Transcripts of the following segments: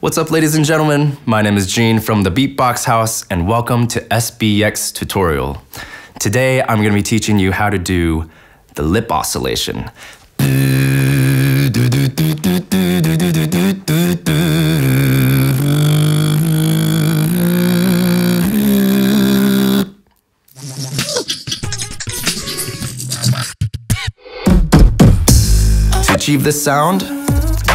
What's up, ladies and gentlemen? My name is Gene from the Beatbox House, and welcome to SBX Tutorial. Today, I'm going to be teaching you how to do the lip oscillation. To achieve this sound,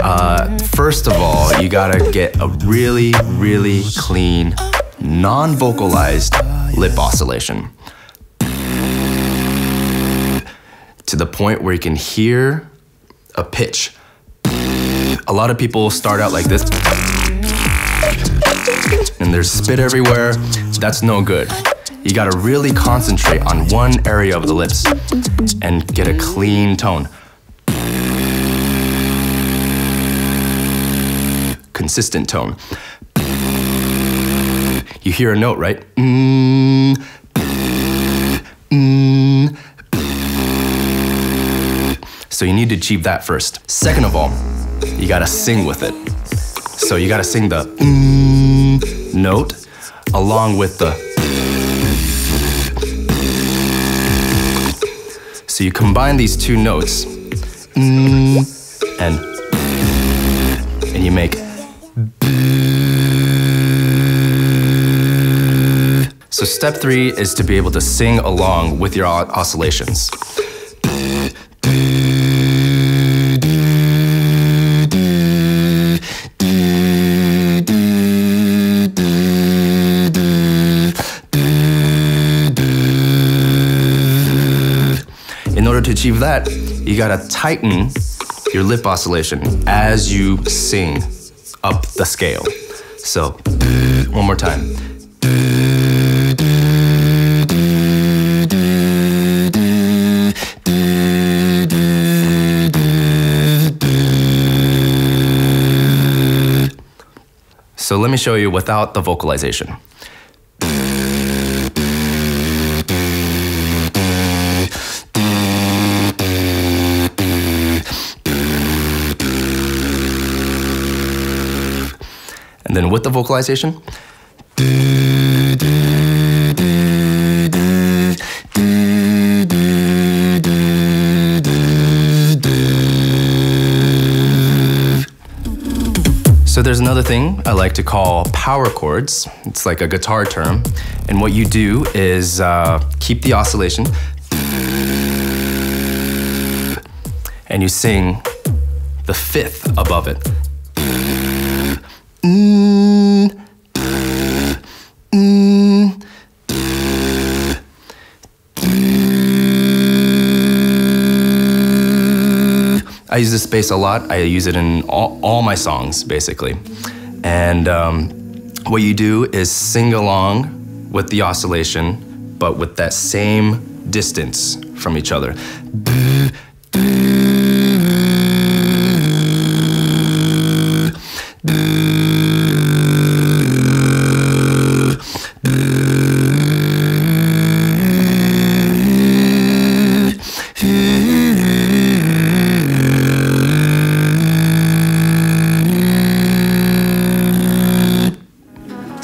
uh, first of all, you gotta get a really, really clean, non vocalized lip oscillation. To the point where you can hear a pitch. A lot of people start out like this, and there's spit everywhere. That's no good. You gotta really concentrate on one area of the lips and get a clean tone. Consistent tone. You hear a note, right? So you need to achieve that first. Second of all, you gotta sing with it. So you gotta sing the note along with the. So you combine these two notes, and and you make so step three is to be able to sing along with your oscillations. In order to achieve that, you gotta tighten your lip oscillation as you sing up the scale. So, one more time. So let me show you without the vocalization. And then with the vocalization. So there's another thing I like to call power chords. It's like a guitar term. And what you do is uh, keep the oscillation and you sing the fifth above it. I use this bass a lot. I use it in all, all my songs, basically. And um, what you do is sing along with the oscillation, but with that same distance from each other.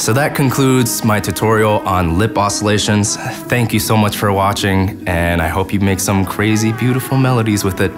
So that concludes my tutorial on lip oscillations. Thank you so much for watching, and I hope you make some crazy, beautiful melodies with it.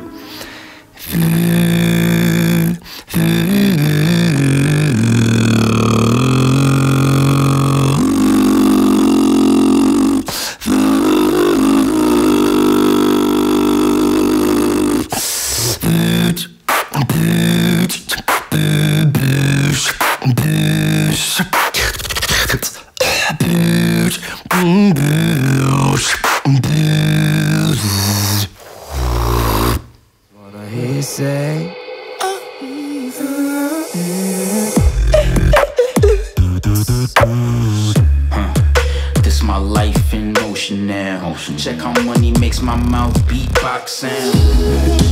You say. This my life in motion now. Check how money makes my mouth beatbox sound.